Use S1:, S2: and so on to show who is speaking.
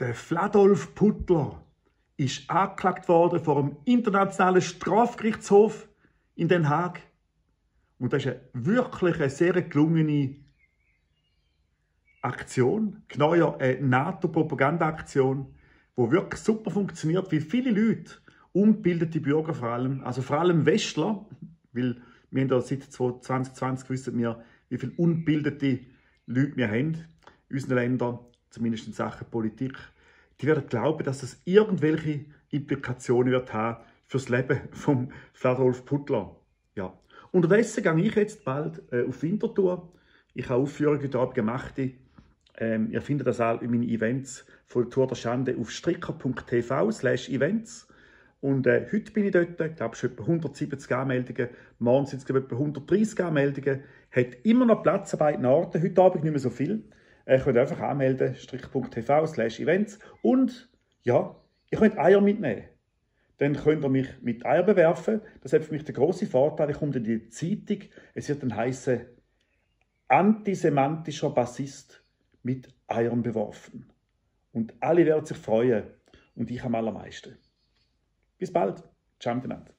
S1: Der Fladolf Puttler ist angeklagt worden vor dem Internationalen Strafgerichtshof in Den Haag. Und das ist eine wirklich eine sehr gelungene Aktion, genauer eine NATO-Propaganda-Aktion, die wirklich super funktioniert, weil viele Leute, ungebildete Bürger vor allem, also vor allem Westler, weil wir haben da seit 2020 wissen wir, wie viele ungebildete Leute wir haben in unseren Ländern, zumindest in Sachen Politik, die werden glauben, dass es irgendwelche Implikationen wird haben für das Leben von Fladolf Puttler. Ja. Unterdessen gehe ich jetzt bald äh, auf Winterthur. Ich habe Aufführungen dort gemacht. Ähm, ihr findet das auch in meinen Events von Tour der Schande auf stricker.tv slash events. Und äh, heute bin ich dort, ich glaube, schon etwa 170 Anmeldungen. Morgen sind es etwa 130 Anmeldungen. Hat immer noch Platz an beiden Orten. Heute Abend nicht mehr so viel. Äh, ihr könnt einfach anmelden, strick.tv slash events. Und ja, ihr könnt Eier mitnehmen. Dann könnt ihr mich mit Eier bewerfen. Das hat für mich den grossen Vorteil. Ich komme in die Zeitung. Es wird dann heißen antisemantischer Bassist mit Eiern beworfen. Und alle werden sich freuen. Und ich am allermeisten. Bis bald. Ciao miteinander.